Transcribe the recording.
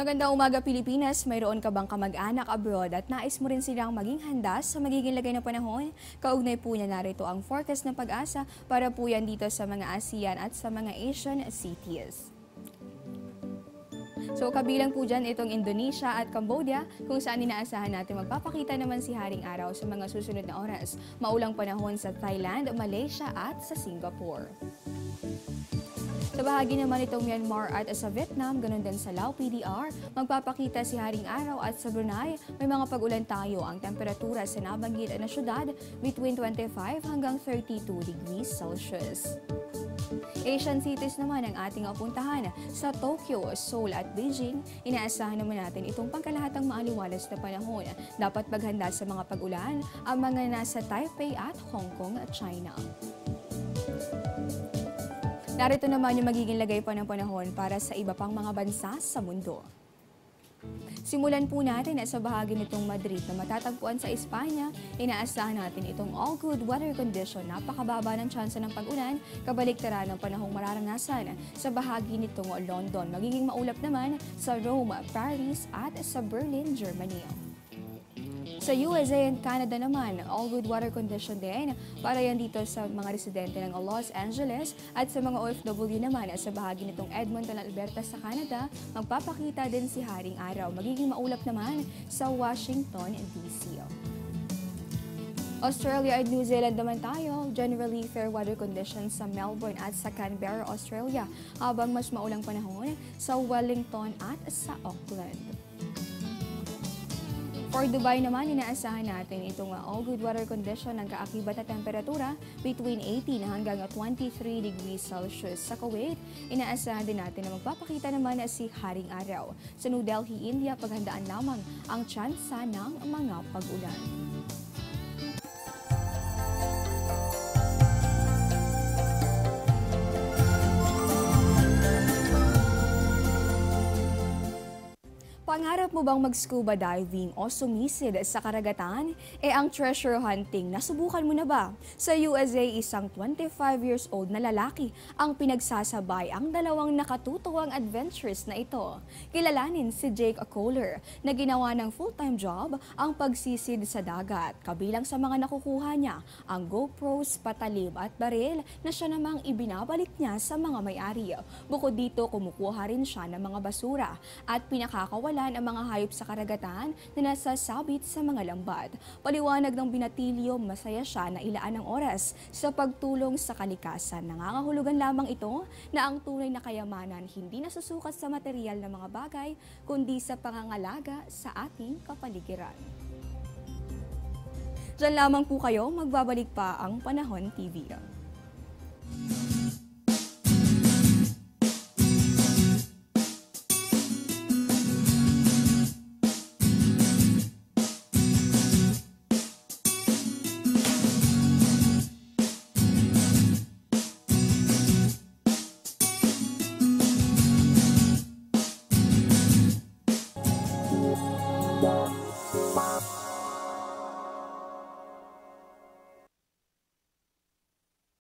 Magandang umaga Pilipinas, mayroon ka bang kamag-anak abroad at nais mo rin silang maging handa sa magiging lagay ng panahon? Kaugnay po niya narito ang forecast ng pag-asa para po yan dito sa mga ASEAN at sa mga Asian cities. So kabilang po dyan itong Indonesia at Cambodia kung saan inaasahan natin magpapakita naman si Haring Araw sa mga susunod na oras. Maulang panahon sa Thailand, Malaysia at sa Singapore. Sa bahagi naman itong Myanmar at sa Vietnam, ganun din sa Lao PDR, magpapakita si Haring Araw at sa Brunei, may mga pag-ulan tayo. Ang temperatura sa nabanggit na syudad between 25 hanggang 32 degrees Celsius. Asian cities naman ang ating apuntahan sa Tokyo, Seoul at Beijing. Inaasahan naman natin itong pangkalahatang maaliwalas na panahon. Dapat maghanda sa mga pag-ulan ang mga nasa Taipei at Hong Kong, China. Narito naman yung magiging lagay pa ng panahon para sa iba pang mga bansa sa mundo. Simulan po natin sa bahagi nitong Madrid na matatagpuan sa Espanya. Inaasahan natin itong all good weather condition. Napakababa ng tsansa ng pag-ulan, kabaliktaran ng panahong mararanasan sa bahagi nitong London. Magiging maulap naman sa Rome, Paris at sa Berlin, Germany. Sa USA and Canada naman, all good water condition din para yan dito sa mga residente ng Los Angeles at sa mga OFW naman sa bahagi nitong Edmonton, Alberta sa Canada, magpapakita din si Haring Araw. Magiging maulap naman sa Washington, D.C. Australia at New Zealand naman tayo, generally fair weather conditions sa Melbourne at sa Canberra, Australia, habang mas maulang panahon sa Wellington at sa Auckland. For Dubai naman, inaasahan natin itong uh, all good weather condition ng kaakibat na temperatura between 18 hanggang 23 degrees Celsius. Sa Kuwait, inaasahan din natin na magpapakita naman si Haring Araw. Sa New Delhi, India, paghandaan lamang ang tsansa ng mga pag-ulan. Pangarap mo bang mag-scuba diving o sumisid sa karagatan? E ang treasure hunting, nasubukan mo na ba? Sa USA, isang 25 years old na lalaki ang pinagsasabay ang dalawang nakatutuwang adventures na ito. Kilalanin si Jake Kohler na ginawa ng full-time job ang pagsisid sa dagat. Kabilang sa mga nakukuha niya, ang GoPros, patalim at baril na siya namang ibinabalik niya sa mga may-ari. Bukod dito, kumukuha rin siya ng mga basura at pinakakawala kawalan ang mga hayop sa karagatan na nasasabit sa mga lambat. Paliwanag ng binatilyo, masaya siya na ilaan ng oras sa pagtulong sa kalikasan. Nangangahulugan lamang ito na ang tunay na kayamanan hindi nasusukat sa material na mga bagay, kundi sa pangangalaga sa ating kapaligiran. Diyan lamang po kayo, magbabalik pa ang Panahon TV. Bye.